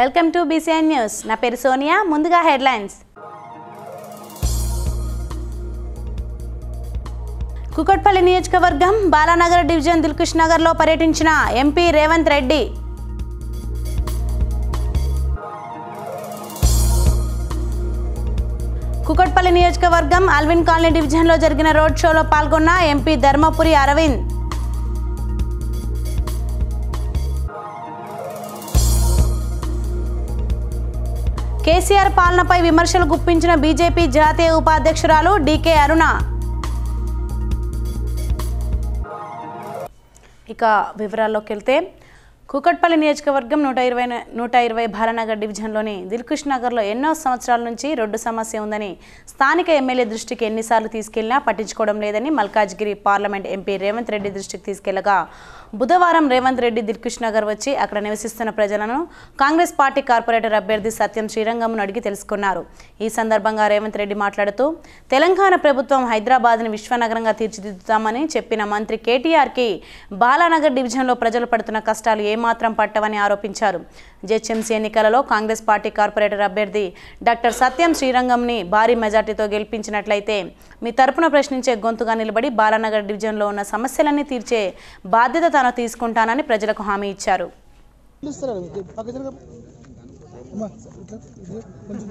Welcome to BCN news. నా పేరు సోనియా. ముందుగా హెడ్లైన్స్. కుకట్పల్లి నియోజకవర్గం బాలానగర్ డివిజన్ దిల్కుష్ నగర్లో పర్యటించిన ఎంపీ రేవంత్ రెడ్డి. కుకట్పల్లి నియోజకవర్గం అల్విన్ కాలనీ డివిజన్లో జరిగిన రోడ్ షోలో పాల్గొన్న ఎంపీ ధర్మపురి అరవింద్. కేసీఆర్ పాలనపై విమర్శలు గుప్పించిన బీజేపీ జాతీయ ఉపాధ్యక్షురాలు డీకే అరుణ. ఇక వివరాల్లోకి వెళ్తే కూకట్పల్లి నియోజకవర్గం నూట ఇరవై నూట ఇరవై బాలనగర్ డివిజన్లోని దిల్కుష్ నగర్లో ఎన్నో సంవత్సరాల నుంచి రోడ్డు సమస్య ఉందని స్థానిక ఎమ్మెల్యే దృష్టికి ఎన్నిసార్లు తీసుకెళ్ళినా పట్టించుకోవడం లేదని మల్కాజ్గిరి పార్లమెంట్ ఎంపీ రేవంత్ రెడ్డి దృష్టికి తీసుకెళ్ళగా బుధవారం రేవంత్ రెడ్డి దిల్కుష్ నగర్ వచ్చి అక్కడ నివసిస్తున్న ప్రజలను కాంగ్రెస్ పార్టీ కార్పొరేటర్ అభ్యర్థి సత్యం శ్రీరంగంను అడిగి తెలుసుకున్నారు. ఈ సందర్భంగా రేవంత్ రెడ్డి మాట్లాడుతూ తెలంగాణ ప్రభుత్వం హైదరాబాద్ని విశ్వనగరంగా తీర్చిదిద్దుతామని చెప్పిన మంత్రి కేటీఆర్కి బాలానగర్ డివిజన్లో ప్రజలు పడుతున్న కష్టాలు ఏమాత్రం పట్టవని ఆరోపించారు. జెచ్ఎంసీ ఎన్నికలలో కాంగ్రెస్ పార్టీ కార్పొరేటర్ అభ్యర్థి డాక్టర్ సత్యం శ్రీరంగంని భారీ మెజార్టీతో గెలిపించినట్లయితే మీ తరపున ప్రశ్నించే గొంతుగా నిలబడి బాలానగర్ డివిజన్లో ఉన్న సమస్యలన్నీ తీర్చే బాధ్యత తాను తీసుకుంటానని ప్రజలకు హామీ ఇచ్చారు. కొంచెం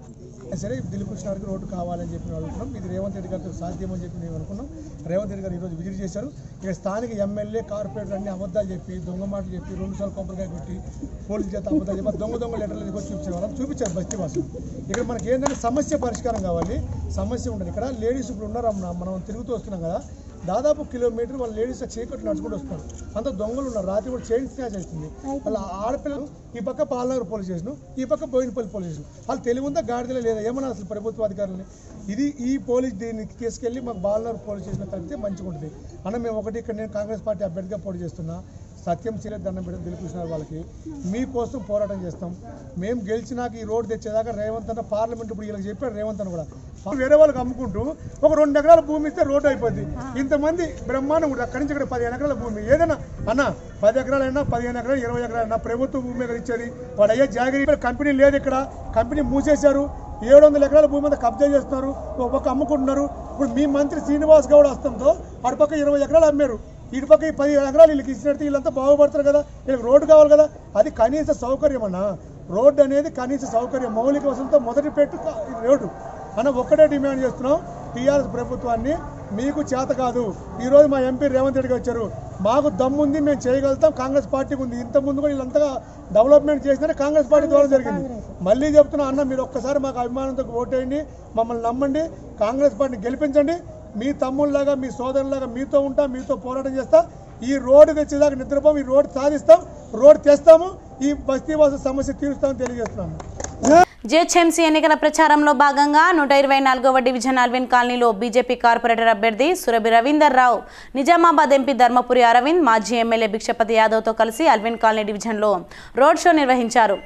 సరే దిలీప్ గారికి రోడ్డు కావాలని చెప్పి అనుకున్నాం. ఇది రేవంత్ రెడ్డి గారితో సాధ్యమని చెప్పి మేము అనుకున్నాం. రేవంత్ రెడ్డి గారు ఈరోజు విజిట్ చేశారు. ఇక స్థానిక ఎమ్మెల్యే కార్పొరేటర్ అన్ని అబద్ధాలు చెప్పి దొంగ మాటలు చెప్పి రెండు సార్లు కొబ్బరికాయ కొట్టి పోలీసు చేత అబద్ధాలు చెప్పి దొంగ దొంగ లెటర్లు తీసుకొచ్చి చూపించే వాళ్ళం చూపించారు బస్తీ వాసులు. ఇక్కడ మనకి ఏంటంటే సమస్య పరిష్కారం కావాలి. సమస్య ఉండదు. ఇక్కడ లేడీస్ ఇప్పుడు ఉన్నారు. మనం తిరుగుతూ వస్తున్నాం కదా. దాదాపు కిలోమీటర్ వాళ్ళ లేడీస్ చీకట్లు నడుచుకుంటూ వస్తున్నారు అంత దొంగలు ఉన్నారు. రాత్రి కూడా చైన్ స్నాచ్ అవుతుంది వాళ్ళ ఆడపిల్లలు ఈ పక్క పాలనగర్ పోలీస్ స్టేషన్ ఈ పక్క బోయినపల్లి పోలీస్ స్టేషన్. వాళ్ళు తెలివి ఉందా గాడిదలే లేదా? ఏమన్నా అసలు ప్రభుత్వ అధికారులని ఇది ఈ పోలీస్ దీన్ని తీసుకెళ్ళి మాకు బాలనగర్ పోలీస్ స్టేషన్ కలిపితే మంచిగా ఉంటుంది అన్న మేము ఒకటి ఇక్కడ నేను కాంగ్రెస్ పార్టీ అభ్యర్థిగా పోటీ చేస్తున్నా. సత్యం చీర దండం పెట్టి గెలిపించినారు వాళ్ళకి. మీకోసం పోరాటం చేస్తాం. మేము గెలిచినాక ఈ రోడ్డు తెచ్చేదాకా రేవంత్ అన్న పార్లమెంట్ ఇప్పుడు వీళ్ళకి చెప్పాడు రేవంత్ అన్న కూడా. వేరే వాళ్ళకి అమ్ముకుంటూ ఒక రెండు ఎకరాల భూమి ఇస్తే రోడ్డు అయిపోద్ది. ఇంతమంది బ్రహ్మాండం కూడా అక్కడి నుంచి ఇక్కడ పదిహేను ఎకరాల భూమి. ఏదైనా అన్న పది ఎకరాలైనా పదిహేను ఎకరాలు ఇరవై ఎకరాలైనా ప్రభుత్వ భూమి మీద ఇచ్చేది. వాడు అయ్యే జాగ్రత్త కంపెనీ లేదు ఇక్కడ. కంపెనీ మూసేశారు. ఏడు వందల ఎకరాల భూమి మీద కబ్జా చేస్తున్నారు. ఒక పక్క అమ్ముకుంటున్నారు. ఇప్పుడు మీ మంత్రి శ్రీనివాస్ గౌడ్ వస్తంతో అటుపక్క ఇరవై ఎకరాలు అమ్మారు. ఇటు పక్క ఈ పది ఎకరాలు వీళ్ళకి ఇచ్చినట్టు వీళ్ళంతా బాగుపడతారు కదా. వీళ్ళకి రోడ్డు కావాలి కదా. అది కనీస సౌకర్యం అన్న. రోడ్డు అనేది కనీస సౌకర్యం. మౌలిక వసతితో మొదటి పెట్టు రోడ్డు. అన్న ఒక్కటే డిమాండ్ చేస్తున్నాం. టీఆర్ఎస్ ప్రభుత్వాన్ని మీకు చేత కాదు. ఈరోజు మా ఎంపీ రేవంత్ రెడ్డి గారు వచ్చారు. మాకు దమ్ముంది మేము చేయగలుగుతాం. కాంగ్రెస్ పార్టీకి ఉంది. ఇంత ముందు కూడా వీళ్ళంతగా డెవలప్మెంట్ చేసినా కాంగ్రెస్ పార్టీ ద్వారా జరిగింది. మళ్ళీ చెప్తున్నా అన్న మీరు ఒక్కసారి మాకు అభిమానంతో ఓటేయండి. మమ్మల్ని నమ్మండి. కాంగ్రెస్ పార్టీని గెలిపించండి. మీ తమ్ముళ్ళలాగా మీ సోదరులాగా మీతో ఉంటా మీతో పోరాటం చేస్తా. ఈ రోడ్డు తెచ్చేదాకా నిద్రపోం ఈ రోడ్డు సాధిస్తాం రోడ్డు తెస్తాము ఈ బస్తీవాస సమస్య తీరుస్తామని తెలియజేస్తున్నాము. జిహెచ్ఎంసీ ఎన్నికల ప్రచారంలో భాగంగా నూట ఇరవై నాలుగవ డివిజన్ అల్విన్ కాలనీలో బీజేపీ కార్పొరేటర్ అభ్యర్థి సురభి రవీందర్ రావు నిజామాబాద్ ఎంపీ ధర్మపురి అరవింద్ మాజీ ఎమ్మెల్యే భిక్షపతి యాదవ్తో కలిసి అల్విన్ కాలనీ డివిజన్లో రోడ్ షో నిర్వహించారు.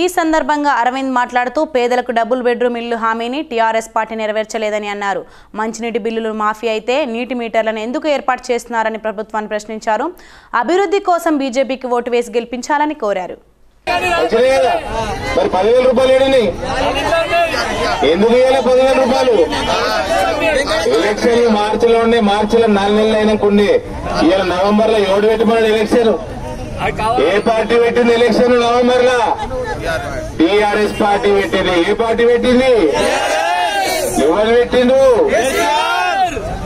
ఈ సందర్భంగా అరవింద్ మాట్లాడుతూ పేదలకు డబుల్ బెడ్రూమ్ ఇల్లు హామీని టీఆర్ఎస్ పార్టీ నెరవేర్చలేదని అన్నారు. మంచినీటి బిల్లులు మాఫీ అయితే నీటి మీటర్లను ఎందుకు ఏర్పాటు చేస్తున్నారని ప్రభుత్వాన్ని ప్రశ్నించారు. అభివృద్ధి కోసం బీజేపీకి ఓటు వేసి గెలిపించాలని కోరారు. ఎందుకు పదివేల రూపాయలు? ఎలక్షన్ మార్చిలో ఉండే మార్చిలో నాలుగు నెలలు ఇవాళ నవంబర్లో ఎవడు ఎలక్షన్. ఏ పార్టీ పెట్టింది ఎలక్షన్ నవంబర్ లా టిఆర్ఎస్ పార్టీ పెట్టింది. ఏ పార్టీ పెట్టింది? ఎవరు పెట్టిండు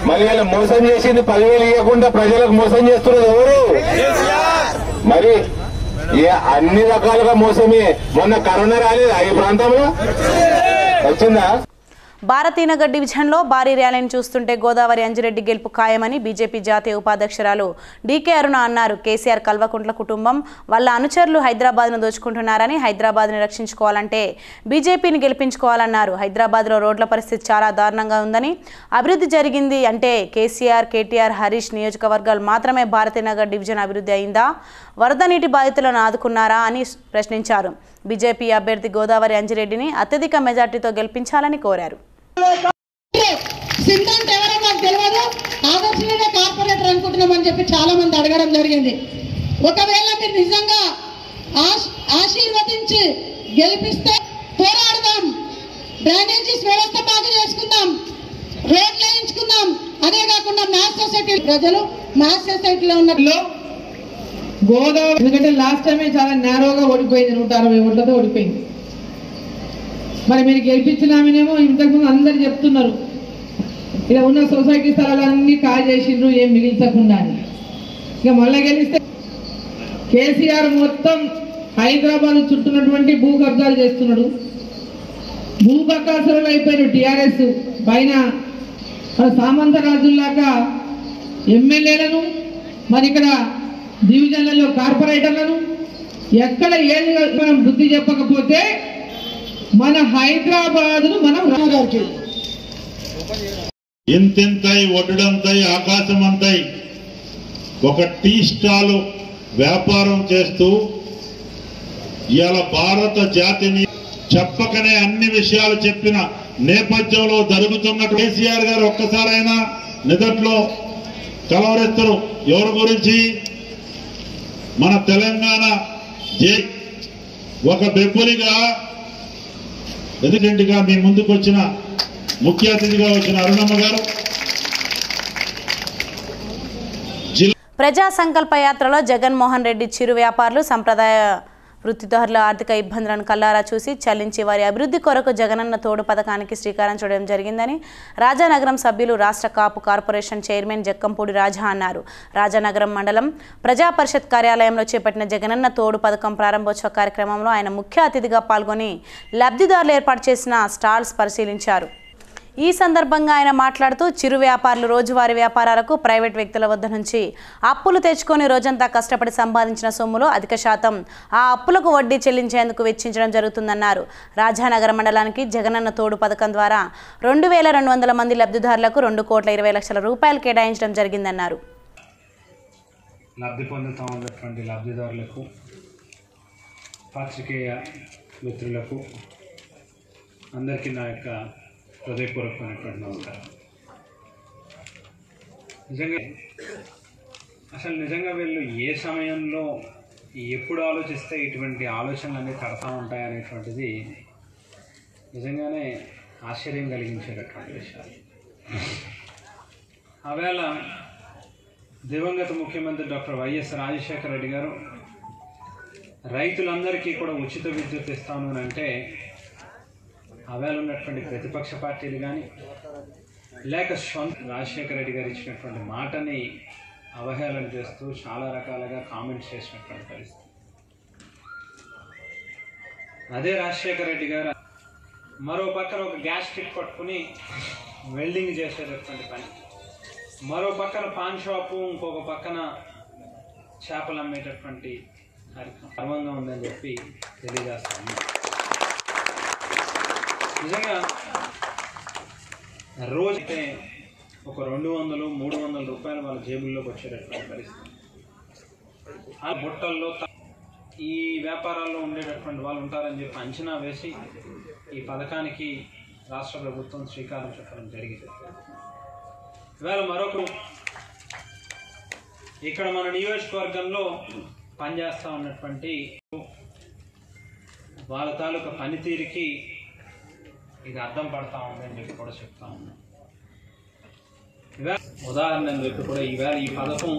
మరి ఇలా మోసం చేసింది పదివేలు ఇవ్వకుండా ప్రజలకు మోసం చేస్తున్నది ఎవరు? మరి ఏ అన్ని రకాలుగా మోసమే. మొన్న కరోనా రాలేదా ఈ ప్రాంతంలో? వచ్చిందా? భారతీనగర్ డివిజన్లో భారీ ర్యాలీని చూస్తుంటే గోదావరి అంజిరెడ్డి గెలుపు ఖాయమని బీజేపీ జాతీయ ఉపాధ్యక్షురాలు డీకే అరుణ అన్నారు. కేసీఆర్ కల్వకుంట్ల కుటుంబం వాళ్ళ అనుచరులు హైదరాబాద్ను దోచుకుంటున్నారని హైదరాబాద్ని రక్షించుకోవాలంటే బీజేపీని గెలిపించుకోవాలన్నారు. హైదరాబాద్లో రోడ్ల పరిస్థితి చాలా దారుణంగా ఉందని అభివృద్ధి జరిగింది అంటే కేసీఆర్ కేటీఆర్ హరీష్ నియోజకవర్గాలు మాత్రమే భారతీనగర్ డివిజన్ అభివృద్ధి అయిందా? వరద నీటి బాధితులను ఆదుకున్నారా అని ప్రశ్నించారు. బీజేపీ అభ్యర్థి గోదావరి అంజిరెడ్డిని అత్యధిక మెజార్టీతో గెలిపించాలని కోరారు. సిద్ధాంత్ ఎవరో నాకు తెలియదు ఆదర్శంగా కార్పొరేటర్ అనుకుంటున్నామని చెప్పి చాలా మంది అడగడం జరిగింది. ఒకవేళ మీరు నిజంగా ఆశ్- ఆశీర్వదించి గెలిపిస్తే పోరాడదాం. డ్రైనేజీస్ వ్యవస్థ బాగా చేసుకుందాం. రోడ్లు వేయించుకుందాం. అదే కాకుండా మ్యాథ్ సొసైటీ ప్రజలు మ్యాథ్స్ సొసైటీలో ఉన్న గోదావరి ఎందుకంటే లాస్ట్ టైమే చాలా నేరోగా ఓడిపోయింది నూట అరవై ఓట్లతో ఓడిపోయింది. మరి మీరు గెలిపించినామనేమో ఇంతకుముందు అందరు చెప్తున్నారు. ఇలా ఉన్న సొసైటీ స్థలాలన్నీ కాల్ చేసిండ్రు ఏం మిగిల్చకుండా అని. ఇక మళ్ళీ గెలిస్తే కేసీఆర్ మొత్తం హైదరాబాద్ చుట్టున్నటువంటి భూ కబ్జాలు చేస్తున్నాడు. భూ బకాసురులు అయిపోయాడు టీఆర్ఎస్ పైన. సామంత రాజుల్లాగా ఎమ్మెల్యేలను మరి ఇక్కడ డివిజన్లలో కార్పొరేటర్లను ఎక్కడ ఏది మనం బుద్ధి చెప్పకపోతే మన హైదరాబాద్ను మనం గారికి ఇంతింతై ఒడ్డుడంతై ఆకాశమంతై ఒక టీ స్టాల్ వ్యాపారం చేస్తూ ఇవాళ భారత జాతిని చెప్పకనే అన్ని విషయాలు చెప్పిన నేపథ్యంలో జరుగుతున్న కేసీఆర్ గారు ఒక్కసారైనా నిదట్లో కలవరిస్తారు ఎవరి గురించి? మన తెలంగాణ జై ఒక బెబ్బులిగా రెసిడెంట్గా మీ ముందుకు వచ్చిన ముఖ్య అతిథిగా వచ్చిన అరుణమ్మ గారు. ప్రజా సంకల్ప యాత్రలో జగన్మోహన్ రెడ్డి చిరు వ్యాపారులు సంప్రదాయ వృత్తిదారుల ఆర్థిక ఇబ్బందులను కల్లారా చూసి చలించి వారి అభివృద్ధి కొరకు జగనన్న తోడు పథకానికి శ్రీకారం చూడడం జరిగిందని రాజానగరం సభ్యులు రాష్ట్ర కాపు కార్పొరేషన్ చైర్మన్ జక్కంపూడి రాజా అన్నారు. రాజానగరం మండలం ప్రజా పరిషత్ కార్యాలయంలో చేపట్టిన జగనన్న తోడు పథకం ప్రారంభోత్సవ కార్యక్రమంలో ఆయన ముఖ్య అతిథిగా పాల్గొని లబ్ధిదారులు ఏర్పాటు చేసిన స్టాల్స్ పరిశీలించారు. ఈ సందర్భంగా ఆయన మాట్లాడుతూ చిరు వ్యాపారులు రోజువారీ వ్యాపారాలకు ప్రైవేట్ వ్యక్తుల వద్ద నుంచి అప్పులు తెచ్చుకొని రోజంతా కష్టపడి సంపాదించిన సొమ్ములో అధిక శాతం ఆ అప్పులకు వడ్డీ చెల్లించేందుకు వెచ్చించడం జరుగుతుందన్నారు. రాజానగర మండలానికి జగనన్న తోడు పథకం ద్వారా రెండు వేల రెండు వందల మంది లబ్ధిదారులకు రెండు కోట్ల ఇరవై లక్షల రూపాయలు కేటాయించడం జరిగిందన్నారు. లబ్ధి లబ్ధిదారులకు పాత్రికేయ మిత్రులకు అందరికీ నా యొక్క హృదయపూర్వకమైనటువంటి నమస్కారం. నిజంగా అసలు నిజంగా వీళ్ళు ఏ సమయంలో ఎప్పుడు ఆలోచిస్తే ఇటువంటి ఆలోచనలు అన్నీ తడతా ఉంటాయి అనేటువంటిది నిజంగానే ఆశ్చర్యం కలిగించేటటువంటి విషయాలు. ఆవేళ దివంగత ముఖ్యమంత్రి డాక్టర్ వైఎస్ రాజశేఖర రెడ్డి గారు రైతులందరికీ కూడా ఉచిత విద్యుత్ ఇస్తాను అని అంటే అవేళ ఉన్నటువంటి ప్రతిపక్ష పార్టీలు కానీ లేక సొంత రాజశేఖర రెడ్డి గారు ఇచ్చినటువంటి మాటని అవహేళన చేస్తూ చాలా రకాలుగా కామెంట్స్ చేసినటువంటి పరిస్థితి. అదే రాజశేఖర రెడ్డి గారు మరో పక్కన ఒక గ్యాస్ స్టిక్ పట్టుకుని వెల్డింగ్ చేసేటటువంటి పని. మరో పక్కన పాన్ షాపు ఇంకొక పక్కన చేపలు అమ్మేటటువంటి కార్యక్రమం. గర్వంగా ఉందని చెప్పి తెలియజేస్తాను. నిజంగా రోజైతే ఒక రెండు వందలు మూడు వందల రూపాయలు వాళ్ళ జేబుల్లోకి వచ్చేటటువంటి పరిస్థితి. ఆ బుట్టల్లో ఈ వ్యాపారాల్లో ఉండేటటువంటి వాళ్ళు ఉంటారని చెప్పి అంచనా వేసి ఈ పథకానికి రాష్ట్ర ప్రభుత్వం శ్రీకారం చుట్టడం జరిగింది. ఇవాళ మరొకరు ఇక్కడ మన నియోజకవర్గంలో పనిచేస్తూ ఉన్నటువంటి వాళ్ళ తాలూకా పనితీరుకి ఇది అర్థం పడతా ఉందని చెప్పి కూడా చెప్తా ఉంది ఉదాహరణ అని చెప్పి కూడా ఈవేళ ఈ పథకం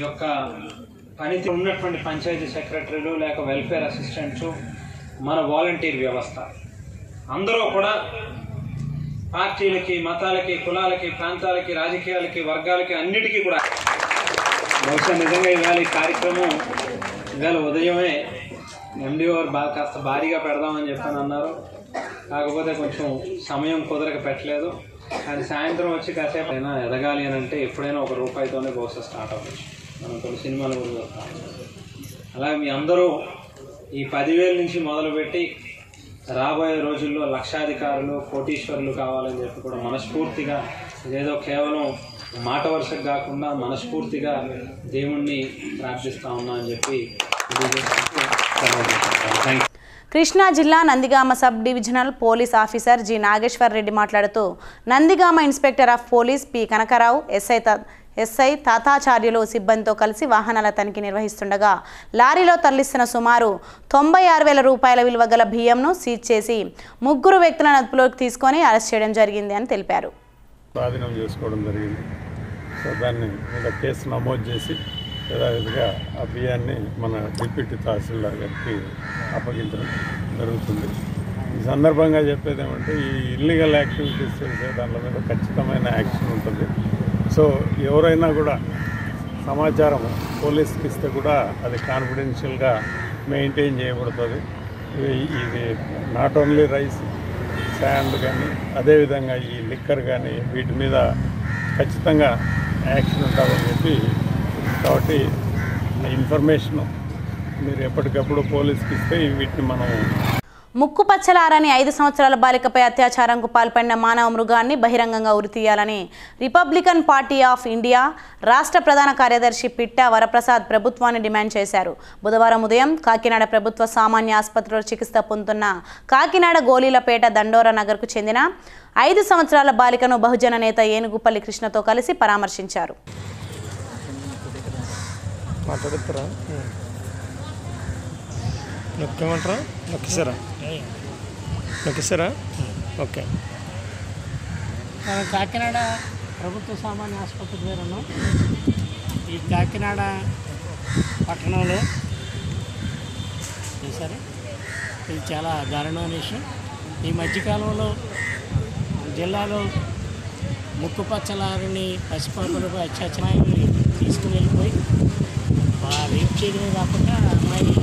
యొక్క పనితీరు ఉన్నటువంటి పంచాయతీ సెక్రటరీలు లేక వెల్ఫేర్ అసిస్టెంట్స్ మన వాలంటీర్ వ్యవస్థ. అందరూ కూడా పార్టీలకి మతాలకి కులాలకి ప్రాంతాలకి రాజకీయాలకి వర్గాలకి అన్నిటికీ కూడా. బహుశా నిజంగా ఇవాళ ఈ కార్యక్రమం ఇవాళ ఉదయమే ఎండి వారు బాగా కాస్త భారీగా పెడదామని చెప్పని అన్నారు. కాకపోతే కొంచెం సమయం కుదరక పెట్టలేదు. అది సాయంత్రం వచ్చి కాసేపు అయినా ఎదగాలి అని అంటే ఎప్పుడైనా ఒక రూపాయితోనే బహుశా స్టార్ట్ అవ్వచ్చు. మనం కొన్ని సినిమాలు కూడా చూస్తాం. అలాగే మీ అందరూ ఈ పదివేల నుంచి మొదలుపెట్టి రాబోయే రోజుల్లో లక్షాధికారులు కోటీశ్వరులు కావాలని చెప్పి కూడా మనస్ఫూర్తిగా ఏదో కేవలం మాట వరుసకు కాకుండా మనస్ఫూర్తిగా దేవుణ్ణి ప్రార్థిస్తా ఉన్నా అని చెప్పి కృష్ణా జిల్లా Nandigama sub divisional police officer G Nageswar Reddy మాట్లాడుతూ Nandigama inspector of police P Kanakarao SI SI Tatacharyulu సిబ్బందితో కలిసి వాహనాల తనిఖీ నిర్వహిస్తుండగా లారీలో తరలిస్తున్న సుమారు తొంభై ఆరు వేల రూపాయల విలువ గల బియ్యంను సీజ్ చేసి ముగ్గురు వ్యక్తులను అదుపులోకి తీసుకొని అరెస్ట్ చేయడం జరిగింది అని తెలిపారు. స్వాధీనం చేసుకోవడం జరిగింది. సో దాన్ని కేసు నమోదు చేసి యథావిధిగా ఆ బియ్యాన్ని మన డిప్యూటీ తహసీల్దార్ గారికి అప్పగించడం జరుగుతుంది. ఈ సందర్భంగా చెప్పేది ఏమంటే ఈ ఇల్లీగల్ యాక్టివిటీస్ చేసే దాని మీద ఖచ్చితమైన యాక్షన్ ఉంటుంది. సో ఎవరైనా కూడా సమాచారం పోలీస్కి ఇస్తే కూడా అది కాన్ఫిడెన్షియల్గా మెయింటైన్ చేయబడుతుంది. ఇది- ఇది నాట్ ఓన్లీ రైస్ శాండ్ కానీ అదేవిధంగా ఈ లిక్కర్ కానీ వీటి మీద ఖచ్చితంగా యాక్షన్ ఉంటుందని చెప్పి కాబట్టి ఇన్ఫర్మేషన్ మీరు ఎప్పటికప్పుడు పోలీస్కి ఇస్తే వీటిని మనం ముక్కు పచ్చలారని ఐదు సంవత్సరాల బాలికపై అత్యాచారంకు పాల్పడిన మానవ మృగాన్ని బహిరంగంగా ఉరితీయాలని రిపబ్లికన్ పార్టీ ఆఫ్ ఇండియా రాష్ట్ర ప్రధాన కార్యదర్శి పిట్ట వరప్రసాద్ ప్రభుత్వాన్ని డిమాండ్ చేశారు. బుధవారం ఉదయం కాకినాడ ప్రభుత్వ సామాన్య ఆసుపత్రిలో చికిత్స పొందుతున్న కాకినాడ గోలీలపేట దండోర నగర్కు చెందిన ఐదు సంవత్సరాల బాలికను బహుజన నేత ఏనుగుపల్లి కృష్ణతో కలిసి పరామర్శించారు. మాట్లాడుతారా? నొక్కమంటారా? నొక్కిసారా? నొక్కిసారా? ఓకే. మనం కాకినాడ ప్రభుత్వ సామాన్య ఆసుపత్రి పేరును ఈ కాకినాడ పట్టణంలో సరే ఇది చాలా దారుణమైన విషయం. ఈ మధ్యకాలంలో జిల్లాలో ముక్కు పచ్చలారిని పసిపాపలకు అత్యాచారాన్ని తీసుకుని వెళ్ళిపోయి రేప్ చేయడమే కాకుండా ఆ అమ్మాయిని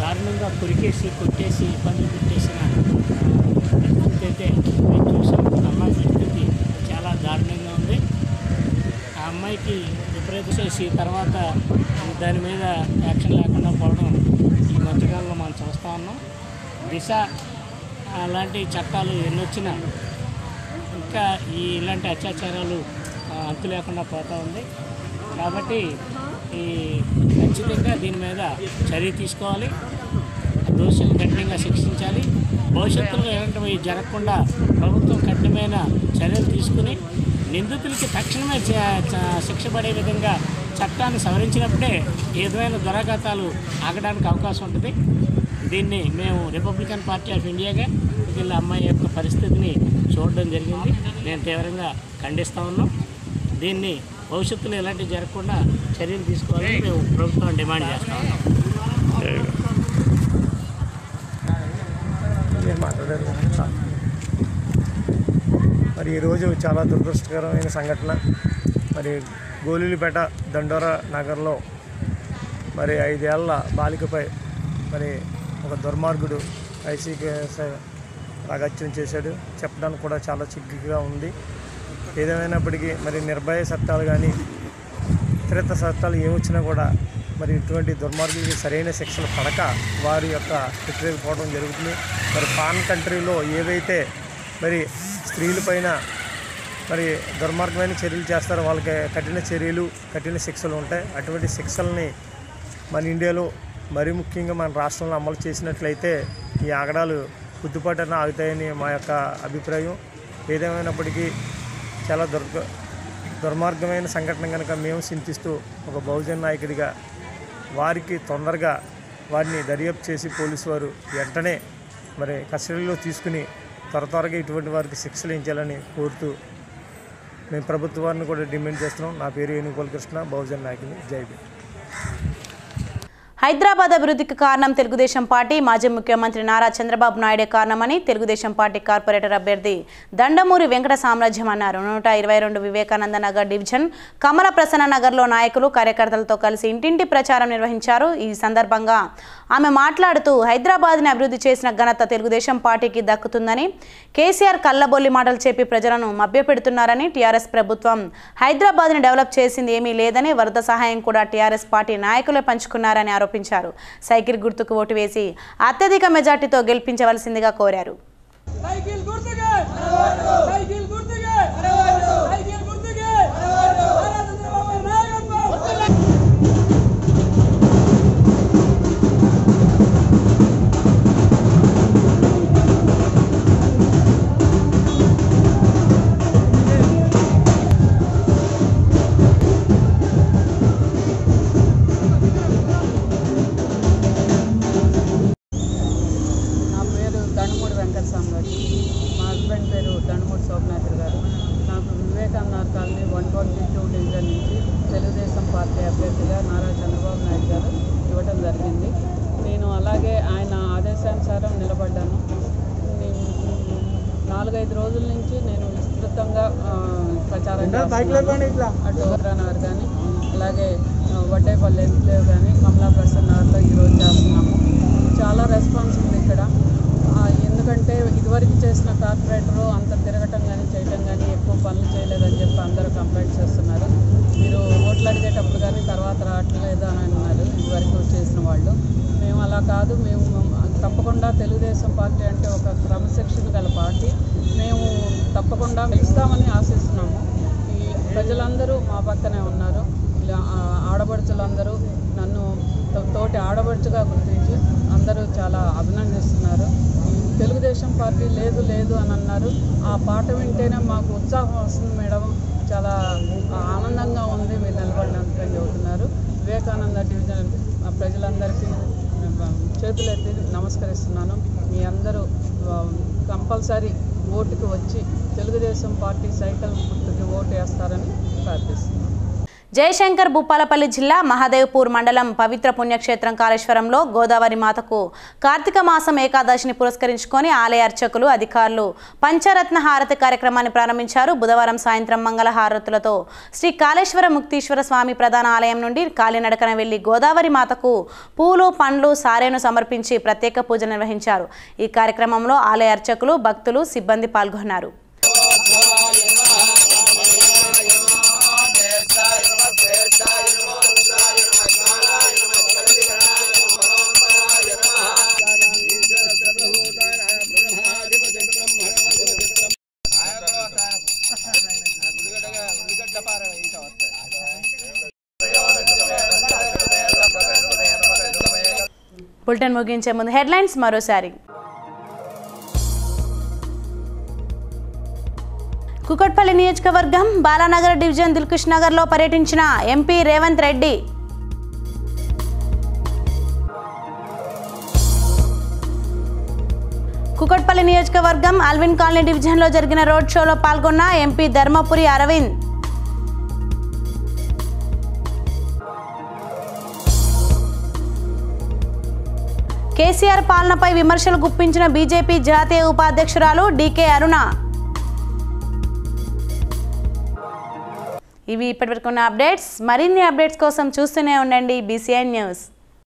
దారుణంగా కొరికేసి కొట్టేసి ఇబ్బంది పెట్టేసిన పరిస్థితి అయితే మేము చూసాం. అమ్మాయి పరిస్థితి చాలా దారుణంగా ఉంది. ఆ అమ్మాయికి విపరీత చేసి తర్వాత దాని మీద యాక్షన్ లేకుండా పోవడం ఈ మధ్యకాలంలో మనం చూస్తూ ఉన్నాం. దిశ అలాంటి చట్టాలు ఎన్ని వచ్చినా ఇంకా ఈ ఇలాంటి అత్యాచారాలు అంతు లేకుండా పోతూ ఉంది. కాబట్టి ఈ ఖచ్చితంగా దీని మీద చర్య తీసుకోవాలి. దోషులు కఠినంగా శిక్షించాలి. భవిష్యత్తులో ఎలాంటివి జరగకుండా ప్రభుత్వం కఠినమైన చర్యలు తీసుకుని నిందితులకి తక్షణమే చ- శిక్ష పడే విధంగా చట్టాన్ని సవరించినప్పుడే ఏదైనా దురాఘాతాలు ఆగడానికి అవకాశం ఉంటుంది. దీన్ని మేము రిపబ్లికన్ పార్టీ ఆఫ్ ఇండియాగా వీళ్ళ అమ్మాయి యొక్క పరిస్థితిని చూడడం జరిగింది. నేను తీవ్రంగా ఖండిస్తూ ఉన్నాం. దీన్ని భవిష్యత్తులో ఎలాంటివి జరగకుండా చర్యలు తీసుకోవాలని మేము ప్రభుత్వం డిమాండ్ చేస్తాం మరి ఈరోజు చాలా దురదృష్టకరమైన సంఘటన. మరి గోలీలపేట దండోరా నగర్లో మరి ఐదేళ్ళ బాలికపై మరి ఒక దుర్మార్గుడు ఐసీకే రాగత్యం చేశాడు. చెప్పడానికి కూడా చాలా చిగ్గుగా ఉంది. ఏదేమైనప్పటికీ మరి నిర్భయ చట్టాలు కానీ ఇతరత్ర చట్టాలు ఏమొచ్చినా కూడా మరి ఇటువంటి దుర్మార్గులకి సరైన శిక్షలు పడక వారి యొక్క పోవడం జరుగుతుంది. మరి పాన్ కంట్రీలో ఏవైతే మరి స్త్రీలపైన మరి దుర్మార్గమైన చర్యలు చేస్తారో వాళ్ళకి కఠిన చర్యలు కఠిన శిక్షలు ఉంటాయి. అటువంటి శిక్షల్ని మన ఇండియాలో మరి ముఖ్యంగా మన రాష్ట్రంలో అమలు చేసినట్లయితే ఈ ఆగడాలు కుద్దుపాటన ఆగుతాయని మా యొక్క అభిప్రాయం. ఏదేమైనప్పటికీ చాలా దుర్గ దుర్మార్గమైన సంఘటన కనుక మేము చింతిస్తూ ఒక బహుజన నాయకుడిగా వారికి తొందరగా వారిని దర్యాప్తు చేసి పోలీసు వారు వెంటనే మరి కస్టడీలో తీసుకుని త్వర త్వరగా ఇటువంటి వారికి శిక్షలు కోరుతూ మేము ప్రభుత్వాన్ని కూడా డిమాండ్ చేస్తున్నాం. నా పేరు ఏనుగోల కృష్ణ బహుజన నాయకుని జై హైదరాబాద్ అభివృద్ధికి కారణం తెలుగుదేశం పార్టీ మాజీ ముఖ్యమంత్రి నారా చంద్రబాబు నాయుడే కారణమని తెలుగుదేశం పార్టీ కార్పొరేటర్ అభ్యర్థి దండమూరి వెంకట సామ్రాజ్యం అన్నారు. నూట ఇరవై రెండు వివేకానంద నగర్ డివిజన్ కమల ప్రసన్న నగర్లో నాయకులు కార్యకర్తలతో కలిసి ఇంటింటి ప్రచారం నిర్వహించారు. ఈ సందర్భంగా ఆమె మాట్లాడుతూ హైదరాబాద్ని అభివృద్ధి చేసిన ఘనత తెలుగుదేశం పార్టీకి దక్కుతుందని కేసీఆర్ కళ్ళబొల్లి మాటలు చెప్పి ప్రజలను మభ్యపెడుతున్నారని టీఆర్ఎస్ ప్రభుత్వం హైదరాబాద్ని డెవలప్ చేసింది ఏమీ లేదని వరద సహాయం కూడా టీఆర్ఎస్ పార్టీ నాయకులే పంచుకున్నారని ఆరోపించారు సైకిల్ గుర్తుకు ఓటు వేసి అత్యధిక మెజార్టీతో గెలిపించవలసిందిగా కోరారు. పేరు దండమూడి శోభనాథర్ గారు. నాకు Vivekananda colony one twenty two division నుంచి తెలుగుదేశం పార్టీ అభ్యర్థిగా నారా చంద్రబాబు నాయుడు గారు ఇవ్వటం జరిగింది. నేను అలాగే ఆయన ఆదేశానుసారం నిలబడ్డాను. నాలుగైదు రోజుల నుంచి నేను విస్తృతంగా ప్రచారం. అటు ఓగ్రానగర్ కానీ అలాగే వడ్డేపల్లి ఎన్క్లేవ్ కానీ కమలా ప్రసన్న నగర్లో ఈరోజు చేస్తున్నాము. చాలా రెస్పాన్స్ ఉంది ఇక్కడ. ఎందుకంటే ఇదివరకు చేసిన కార్పొరేటర్ అంత తిరగటం కానీ చేయటం కానీ ఎక్కువ పనులు చేయలేదని చెప్పి అందరూ కంప్లైంట్ చేస్తున్నారు. మీరు ఓట్లు అడిగేటప్పుడు కానీ తర్వాత రావట్లేదు అని అన్నారు ఇదివరకు చేసిన వాళ్ళు. మేము అలా కాదు. మేము తప్పకుండా తెలుగుదేశం పార్టీ అంటే ఒక క్రమశిక్షణ గల పార్టీ. మేము తప్పకుండా గెలుస్తామని ఆశిస్తున్నాము. ఈ ప్రజలందరూ మా పక్కనే ఉన్నారు. ఇలా ఆడపడుచులందరూ నన్ను తోటి ఆడపడుచుగా గుర్తించి అందరూ చాలా అభినందిస్తున్నారు. తెలుగుదేశం పార్టీ లేదు లేదు అని అన్నారు. ఆ పాట వింటేనే మాకు ఉత్సాహం వస్తుంది మేడం. చాలా ఆనందంగా ఉంది. మీరు నిలబడినందుకని చెబుతున్నారు. వివేకానంద డివిజన్ ప్రజలందరికీ చేతులెత్తి నమస్కరిస్తున్నాను. మీ అందరూ కంపల్సరీ ఓటుకు వచ్చి తెలుగుదేశం పార్టీ సైకిల్ గుర్తుకి ఓటు వేస్తారని ప్రార్థిస్తున్నాను. జయశంకర్ భూపాలపల్లి జిల్లా మహాదేవ్పూర్ మండలం పవిత్ర పుణ్యక్షేత్రం కాళేశ్వరంలో గోదావరి మాతకు కార్తీక మాసం ఏకాదశిని పురస్కరించుకొని ఆలయ అర్చకులు అధికారులు పంచరత్న హారతి కార్యక్రమాన్ని ప్రారంభించారు. బుధవారం సాయంత్రం మంగళ హారతులతో శ్రీ కాళేశ్వర ముక్తీశ్వర స్వామి ప్రధాన ఆలయం నుండి కాలినడకన వెళ్ళి గోదావరి మాతకు పూలు పండ్లు సారేను సమర్పించి ప్రత్యేక పూజ నిర్వహించారు. ఈ కార్యక్రమంలో ఆలయ అర్చకులు భక్తులు సిబ్బంది పాల్గొన్నారు. బులెటిన్ ముగించే ముందు హెడ్లైన్స్ మరోసారి. కుకట్పల్లి నియోజకవర్గం బాలానగర్ డివిజన్ దిల్కుష్ నగర్లో పర్యటించిన ఎంపీ రేవంత్ రెడ్డి. కుకట్పల్లి నియోజకవర్గం అల్విన్ కాలనీ డివిజన్లో జరిగిన రోడ్ షోలో పాల్గొన్న ఎంపీ ధర్మపురి అరవింద్. కేసీఆర్ పాలనపై విమర్శలు గుప్పించిన బీజేపీ జాతీయ ఉపాధ్యక్షురాలు డీకే అరుణ. ఇవి ఇప్పటివరకు ఉన్న అప్డేట్స్. మరిన్ని అప్డేట్స్ కోసం చూస్తూనే ఉండండి బీసీఐ న్యూస్.